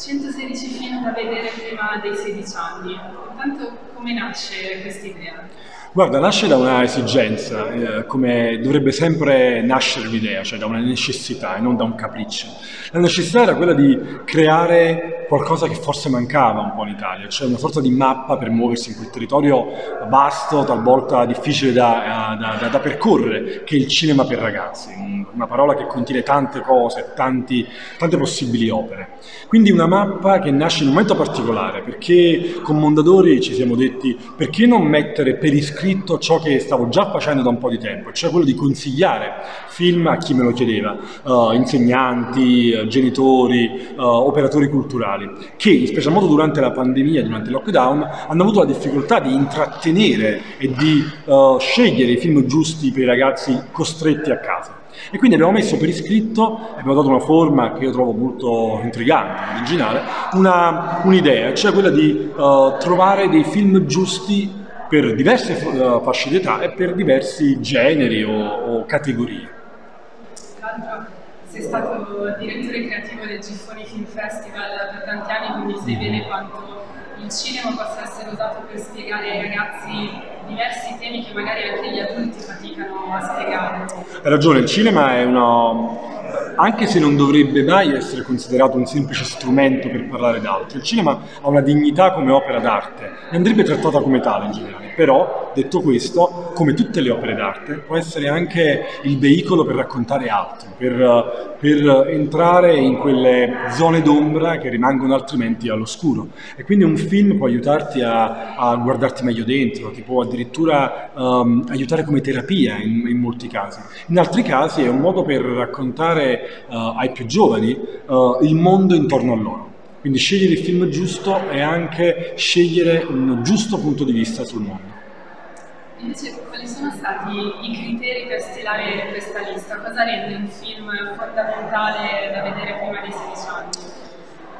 116 film da vedere prima dei 16 anni. Intanto come nasce questa idea? Guarda, nasce da una esigenza, eh, come dovrebbe sempre nascere un'idea, cioè da una necessità e non da un capriccio. La necessità era quella di creare qualcosa che forse mancava un po' in Italia, cioè una sorta di mappa per muoversi in quel territorio vasto, talvolta difficile da, da, da, da percorrere, che è il cinema per ragazzi, una parola che contiene tante cose, tanti, tante possibili opere. Quindi una mappa che nasce in un momento particolare, perché con Mondadori ci siamo detti perché non mettere per iscritto scritto ciò che stavo già facendo da un po' di tempo, cioè quello di consigliare film a chi me lo chiedeva, uh, insegnanti, uh, genitori, uh, operatori culturali, che in special modo durante la pandemia, durante il lockdown, hanno avuto la difficoltà di intrattenere e di scegliere i film giusti per i ragazzi costretti a casa. E quindi abbiamo messo per iscritto, abbiamo dato una forma che io trovo molto intrigante, originale, una, un'idea, cioè quella di uh, trovare dei film giusti per diverse uh, fasce d'età e per diversi generi o, o categorie. L'altro sei stato direttore creativo del Giffoni Film Festival per tanti anni, quindi sai bene quanto il cinema possa essere usato per spiegare ai ragazzi diversi temi che magari anche gli adulti faticano a spiegare. Hai ragione, il cinema è una anche se non dovrebbe mai essere considerato un semplice strumento per parlare d'altro, il cinema ha una dignità come opera d'arte e andrebbe trattata come tale in generale. Però, detto questo, come tutte le opere d'arte, può essere anche il veicolo per raccontare altro, per, per entrare in quelle zone d'ombra che rimangono altrimenti all'oscuro. E quindi un film può aiutarti a, a guardarti meglio dentro, ti può addirittura um, aiutare come terapia in, in molti casi. In altri casi è un modo per raccontare uh, ai più giovani uh, il mondo intorno a loro. Quindi scegliere il film giusto è anche scegliere un giusto punto di vista sul mondo. Invece, quali sono stati i criteri per stilare questa lista? Cosa rende un film fondamentale da vedere prima dei 16 anni?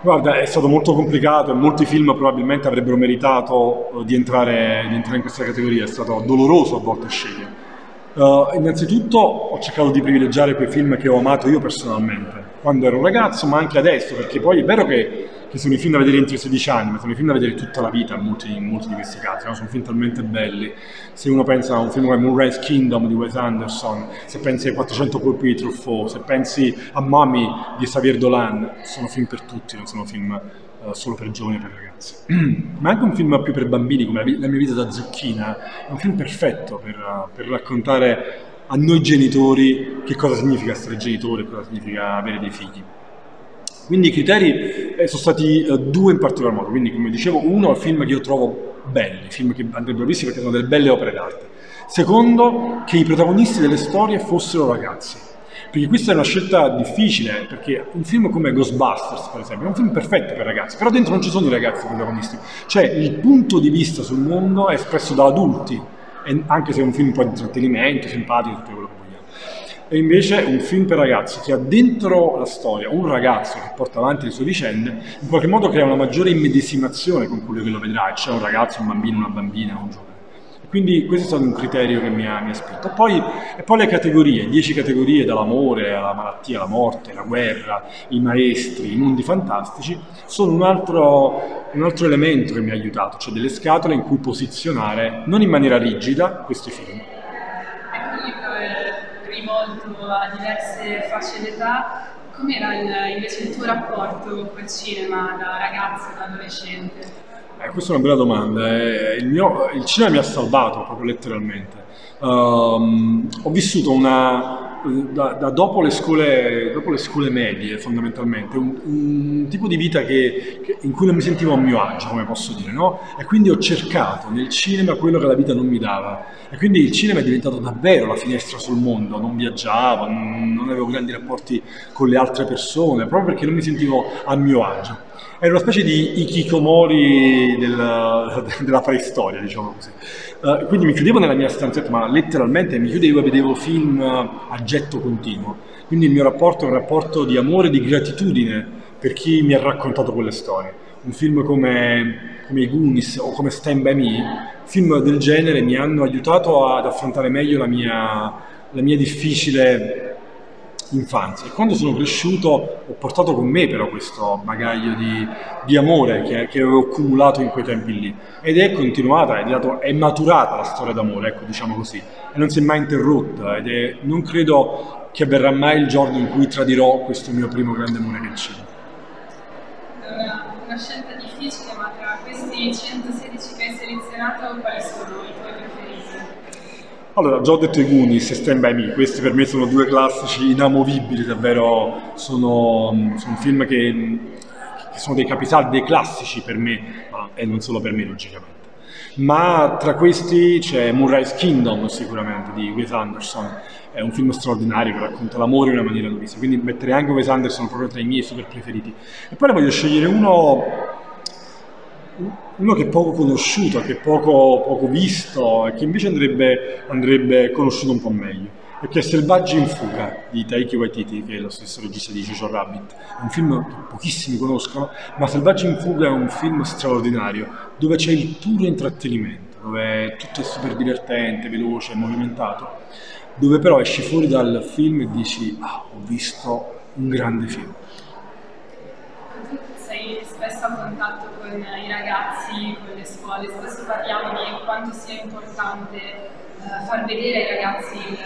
Guarda, è stato molto complicato e molti film probabilmente avrebbero meritato di entrare, di entrare in questa categoria, è stato doloroso a volte scegliere. Uh, innanzitutto ho cercato di privilegiare quei film che ho amato io personalmente, quando ero ragazzo, ma anche adesso, perché poi è vero che, che sono i film da vedere entro i 16 anni, ma sono i film da vedere tutta la vita in molti, in molti di questi casi, no? sono film talmente belli. Se uno pensa a un film come Moonrise Kingdom di Wes Anderson, se pensi ai 400 colpi di Truffaut, se pensi a Mummy di Xavier Dolan, sono film per tutti, non sono film uh, solo per giovani e per ragazzi. Ma anche un film più per bambini come La mia vita da zucchina, è un film perfetto per, uh, per raccontare a noi genitori che cosa significa essere genitori e cosa significa avere dei figli. Quindi i criteri eh, sono stati uh, due in particolar modo, quindi come dicevo uno, film che io trovo belli, film che andrebbero visti perché sono delle belle opere d'arte. Secondo, che i protagonisti delle storie fossero ragazzi perché questa è una scelta difficile, perché un film come Ghostbusters, per esempio, è un film perfetto per ragazzi, però dentro non ci sono i ragazzi protagonisti, cioè il punto di vista sul mondo è espresso da adulti, anche se è un film un po' di intrattenimento, simpatico, tutto quello che. E invece un film per ragazzi che ha dentro la storia un ragazzo che porta avanti le sue vicende, in qualche modo crea una maggiore immedesimazione con quello che lo vedrà, c'è un ragazzo, un bambino, una bambina, un giovane. Quindi questo è stato un criterio che mi ha, mi ha spinto. Poi, e poi le categorie, dieci categorie dall'amore alla malattia, alla morte, la guerra, i maestri, i mondi fantastici, sono un altro, un altro elemento che mi ha aiutato, cioè delle scatole in cui posizionare, non in maniera rigida, questi film. Rivolto a diverse fasce d'età. Com'era invece il tuo rapporto col cinema da ragazzo, da adolescente? Eh, questa è una bella domanda. Eh, il, mio, il, cinema mi ha salvato proprio letteralmente. Um, ho vissuto una, da, da dopo, le scuole, dopo, le scuole, medie fondamentalmente, un, un tipo di vita che, che, in cui non mi sentivo a mio agio, come posso dire, no? E quindi ho cercato nel cinema quello che la vita non mi dava. E quindi il cinema è diventato davvero la finestra sul mondo, non viaggiavo, non, non avevo grandi rapporti con le altre persone, proprio perché non mi sentivo a mio agio era una specie di ikikomori della, della preistoria, diciamo così. Uh, quindi mi chiudevo nella mia stanzetta, ma letteralmente mi chiudevo e vedevo film a getto continuo. Quindi il mio rapporto è un rapporto di amore e di gratitudine per chi mi ha raccontato quelle storie. Un film come, come I Goonies o come Stand By Me, film del genere mi hanno aiutato ad affrontare meglio la mia, la mia difficile infanzia. E quando sono cresciuto ho portato con me però questo bagaglio di, di amore che, che, avevo accumulato in quei tempi lì. Ed è continuata, è, dato, è maturata la storia d'amore, ecco, diciamo così, e non si è mai interrotta ed è, non credo che avverrà mai il giorno in cui tradirò questo mio primo grande amore che è il cinema. Una, scelta difficile, ma tra questi 116 che hai selezionato, quali sono? Allora, già ho detto i Goonies e Stand By Me, questi per me sono due classici inamovibili, davvero sono, sono film che, che, sono dei capisaldi, dei classici per me, ma, e non solo per me logicamente. Ma tra questi c'è Murray's Kingdom sicuramente di Wes Anderson, è un film straordinario che racconta l'amore in una maniera nuovissima, quindi metterei anche Wes Anderson proprio tra i miei super preferiti. E poi ne voglio scegliere uno uno che è poco conosciuto, che è poco, poco visto e che invece andrebbe, andrebbe, conosciuto un po' meglio. Perché è Selvaggi in fuga di Taiki Waititi, che è lo stesso regista di Jojo Rabbit. È un film che pochissimi conoscono, ma Selvaggi in fuga è un film straordinario, dove c'è il puro intrattenimento, dove tutto è super divertente, veloce, movimentato, dove però esci fuori dal film e dici, ah, ho visto un grande film spesso a contatto con i ragazzi, con le scuole, spesso parliamo di quanto sia importante uh, far vedere ai ragazzi il,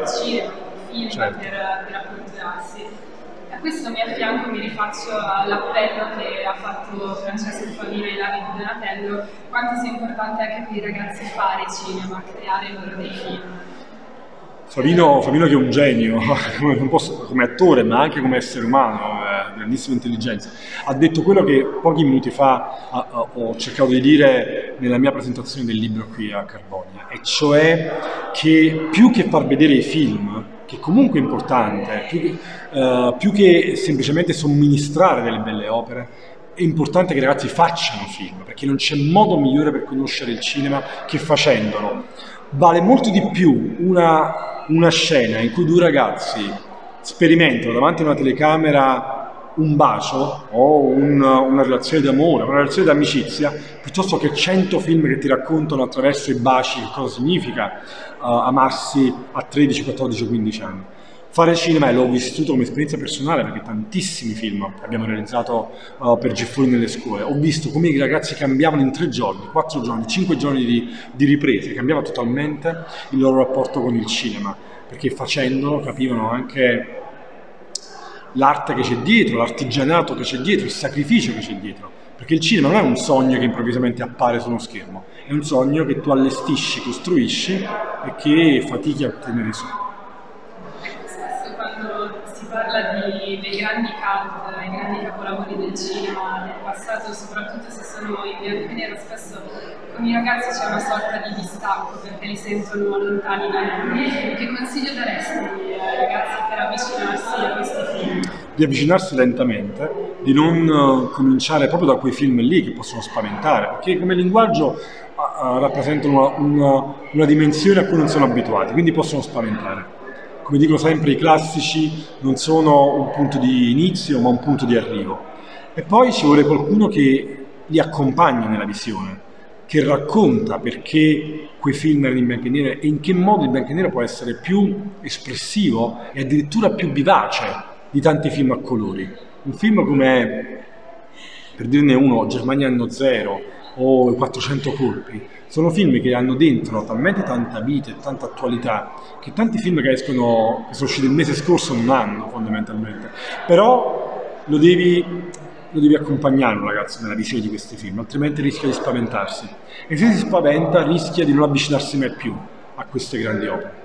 il cinema, il film certo. per, per acculturarsi. A questo mi affianco, mi rifaccio all'appello che ha fatto Francesco Favino e Davide Donatello, quanto sia importante anche per i ragazzi fare cinema, creare loro dei film. Favino, Favino che è un genio, come attore ma anche come essere umano, eh, grandissima intelligenza, ha detto quello che pochi minuti fa ho cercato di dire nella mia presentazione del libro qui a Carbonia, e cioè che più che far vedere i film, che comunque è importante, più che, uh, più che semplicemente somministrare delle belle opere, è importante che i ragazzi facciano film, perché non c'è modo migliore per conoscere il cinema che facendolo. Vale molto di più una una scena in cui due ragazzi sperimentano davanti a una telecamera un bacio o un, una relazione d'amore, una relazione d'amicizia, piuttosto che cento film che ti raccontano attraverso i baci cosa significa uh, amarsi a 13, 14, 15 anni. Fare cinema, e l'ho vissuto come esperienza personale perché tantissimi film abbiamo realizzato uh, per Giffoni nelle scuole. Ho visto come i ragazzi cambiavano in tre giorni, quattro giorni, cinque giorni di, di riprese, cambiava totalmente il loro rapporto con il cinema, perché facendolo capivano anche l'arte che c'è dietro, l'artigianato che c'è dietro, il sacrificio che c'è dietro. Perché il cinema non è un sogno che improvvisamente appare su uno schermo, è un sogno che tu allestisci, costruisci e che fatichi a tenere su parla di, dei grandi cult, dei grandi capolavori del cinema del passato, soprattutto se sono in bianco e nero, spesso con i ragazzi c'è una sorta di distacco perché li sentono lontani da noi. Che consiglio daresti ai ragazzi per avvicinarsi a questi film? Di avvicinarsi lentamente, di non uh, cominciare proprio da quei film lì che possono spaventare, perché come linguaggio uh, rappresentano una, una, una dimensione a cui non sono abituati, quindi possono spaventare come dico sempre, i classici non sono un punto di inizio, ma un punto di arrivo. E poi ci vuole qualcuno che li accompagni nella visione, che racconta perché quei film erano in bianco e nero e in che modo il bianco e nero può essere più espressivo e addirittura più vivace di tanti film a colori. Un film come, per dirne uno, Germania anno zero o I 400 colpi, sono film che hanno dentro talmente tanta vita e tanta attualità che tanti film che escono, che sono usciti il mese scorso non hanno fondamentalmente. Però lo devi, lo devi accompagnare un ragazzo nella visione di questi film, altrimenti rischia di spaventarsi. E se si spaventa rischia di non avvicinarsi mai più a queste grandi opere.